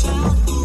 Sound.